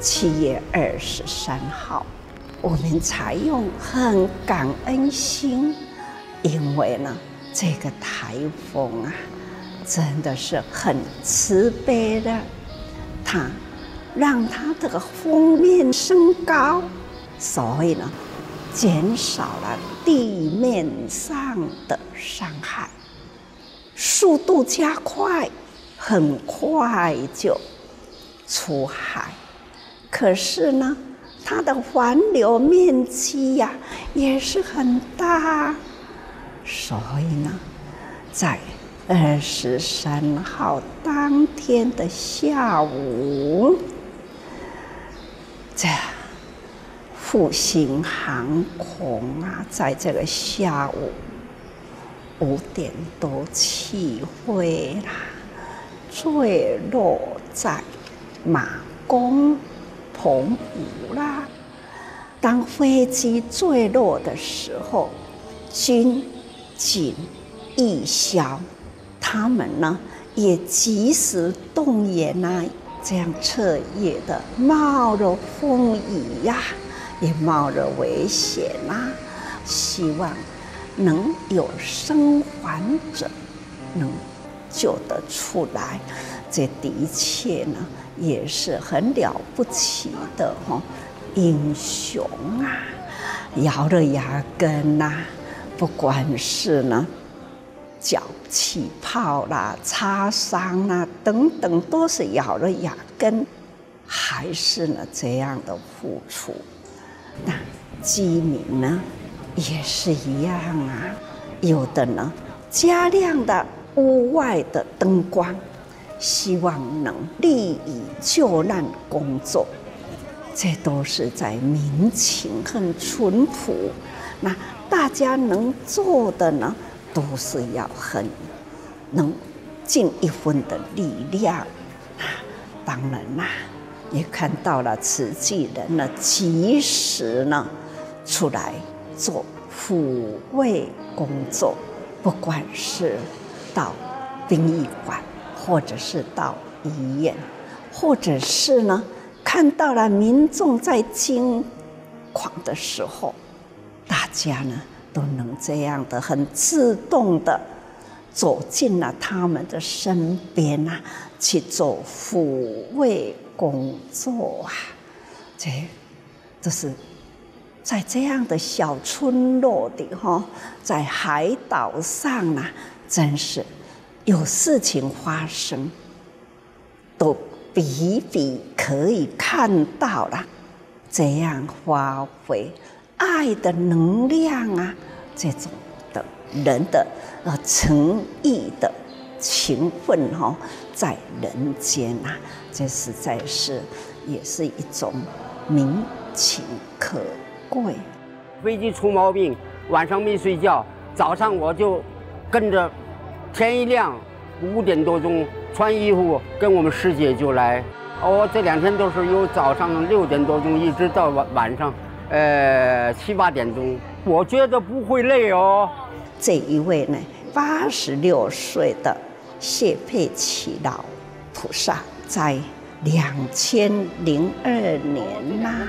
七月二十三号，我们采用很感恩心，因为呢，这个台风啊，真的是很慈悲的，它让它这个风面升高，所以呢，减少了地面上的伤害，速度加快，很快就出海。可是呢，它的环流面积呀也是很大，所以呢，在二十三号当天的下午，这复兴航空啊，在这个下午五点多起飞啦，坠落在马公。澎湖啦！当飞机坠落的时候，军警义消，他们呢也及时动员呐，这样彻夜的冒着风雨呀，也冒着危险呐，希望能有生还者能救得出来。这的确呢。也是很了不起的哈，英雄啊，咬着牙根呐，不管是呢脚气泡啦、擦伤啦等等，都是咬着牙根，还是呢这样的付出。那居民呢也是一样啊，有的呢加亮的屋外的灯光。希望能利益救难工作，这都是在民情很淳朴。那大家能做的呢，都是要很能尽一分的力量。当然啦，也看到了慈济人呢，及时呢出来做抚慰工作，不管是到殡仪馆。或者是到医院，或者是呢，看到了民众在惊恐的时候，大家呢都能这样的很自动的走进了他们的身边啊，去做抚慰工作啊，这这是在这样的小村落的哈，在海岛上啊，真是。有事情发生，都比比可以看到了，这样发挥爱的能量啊，这种的人的呃诚意的情分哈，在人间啊，这实在是也是一种民情可贵。飞机出毛病，晚上没睡觉，早上我就跟着。天一亮，五点多钟穿衣服跟我们师姐就来。哦，这两天都是由早上六点多钟一直到晚晚上，呃七八点钟。我觉得不会累哦。这一位呢，八十六岁的谢佩奇老菩萨，在两千零二年呐，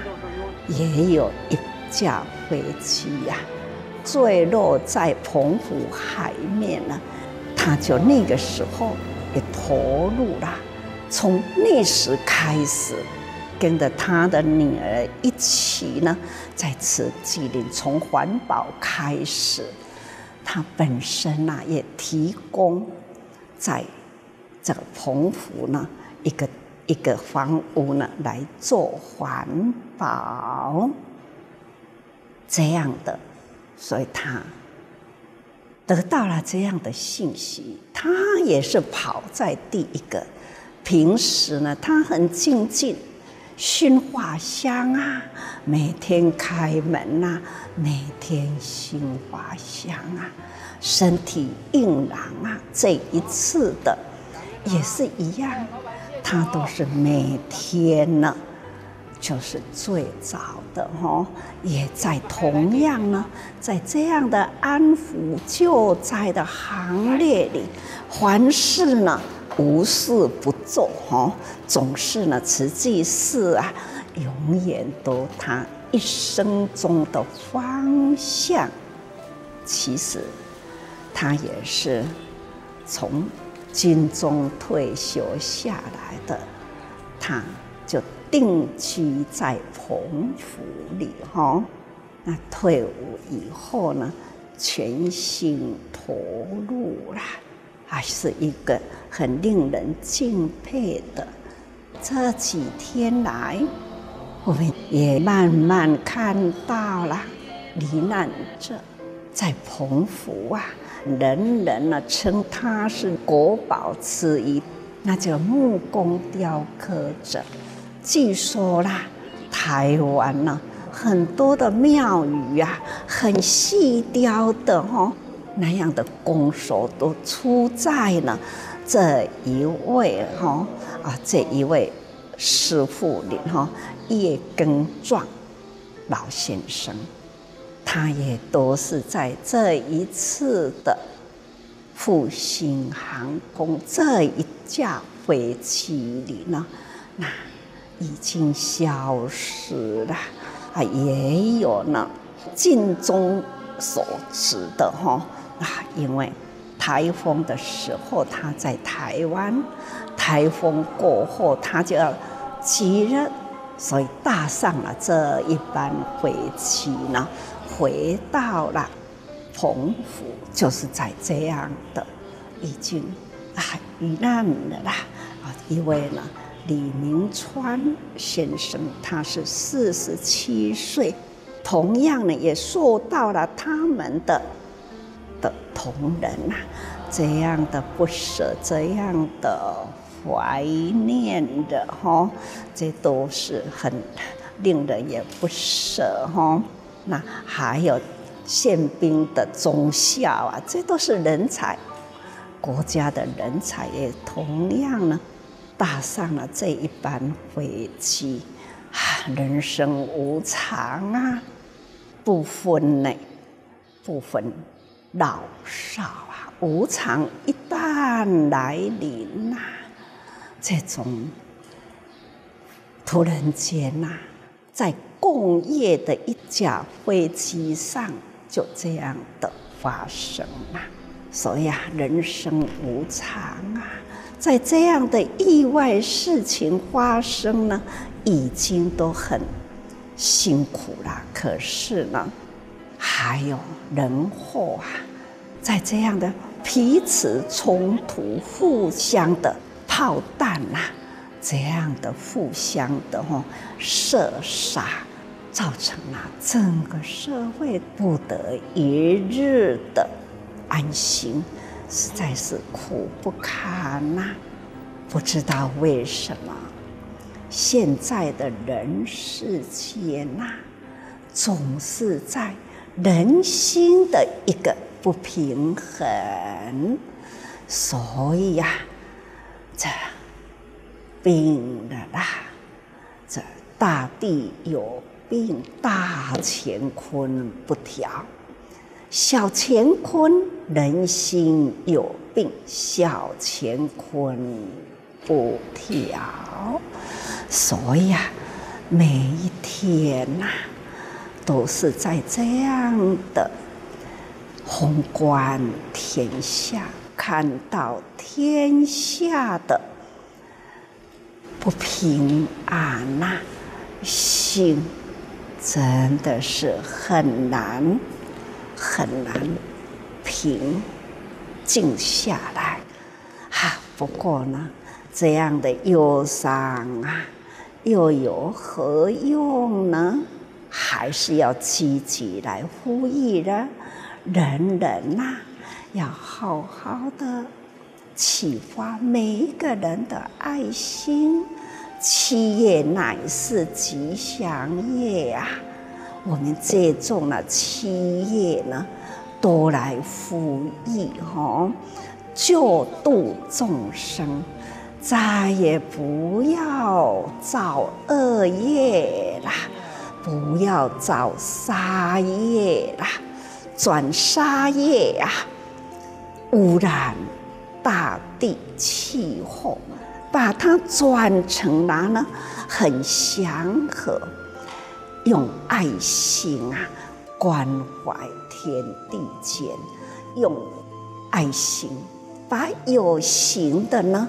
也有一架飞机呀，坠落在澎湖海面了。他就那个时候也投入了，从那时开始，跟着他的女儿一起呢，在此纪念，从环保开始，他本身呐也提供在这个澎湖呢一个一个房屋呢来做环保这样的，所以他。得到了这样的信息，他也是跑在第一个。平时呢，他很静静，熏花香啊，每天开门呐，每天熏花香啊，身体硬朗啊。这一次的也是一样，他都是每天呢。就是最早的哈，也在同样呢，在这样的安抚救灾的行列里，凡事呢无事不做哈，总是呢慈济寺啊永远都他一生中的方向。其实他也是从军中退休下来的，他定居在彭湖里哈。那退伍以后呢，全心投入了，还是一个很令人敬佩的。这几天来，我们也慢慢看到了罹难者在澎湖啊，人人呢称他是国宝之一，那叫木工雕刻者。据说啦，台湾呢。很多的庙宇啊，很细雕的哈，那样的工手都出在了这一位哈啊这一位师傅里哈叶根壮老先生，他也都是在这一次的复兴航空这一架飞机里呢，那已经消失了。啊，也有呢，尽忠所指的哈啊，因为台风的时候他在台湾，台风过后他就要急着，所以搭上了这一班飞机呢，回到了澎湖，就是在这样的已经啊遇难了啦啊，因为呢。李明川先生，他是四十七岁，同样呢也受到了他们的的同仁呐这样的不舍，这样的怀念的哈，这都是很令人也不舍哈。那还有宪兵的忠孝啊，这都是人才，国家的人才也同样呢。搭上了这一班飞机，啊，人生无常啊，不分呢，不分老少啊，无常一旦来临呐，这种突然间呐，在共业的一架飞机上就这样的发生了，所以啊，人生无常啊。在这样的意外事情发生呢，已经都很辛苦了。可是呢，还有人祸啊，在这样的彼此冲突、互相的炮弹呐，这样的互相的哈射杀，造成了整个社会不得一日的安心。实在是苦不堪呐！不知道为什么现在的人世间呐，总是在人心的一个不平衡，所以呀，这病了啦，这大地有病，大乾坤不调。小乾坤人心有病，小乾坤不调，所以啊，每一天呐，都是在这样的宏观天下，看到天下的不平安呐，心真的是很难。很难平静下来，哈。不过呢，这样的忧伤啊，又有何用呢？还是要积极来呼吁的，人人呐，要好好的启发每一个人的爱心。七月乃是吉祥月啊！我们借种了七业呢，多来服役哈，救度众生，再也不要造恶业啦，不要造杀业啦，转杀业啊，污染大地气候，把它转成了呢？很祥和，用爱心啊关怀天地间，用爱心把有形的呢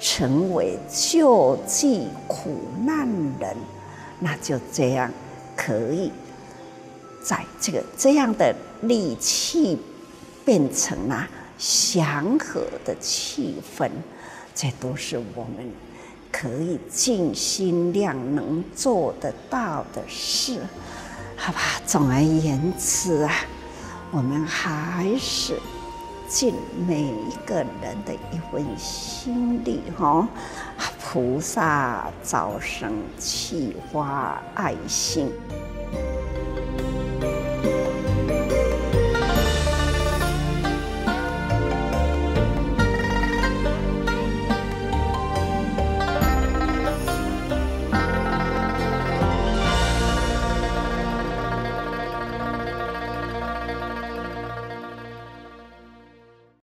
成为救济苦难人，那就这样可以在这个这样的力气变成了祥和的气氛。这都是我们可以尽心量能做得到的事，好吧？总而言之啊，我们还是尽每一个人的一份心力哈。菩萨早生启发爱心。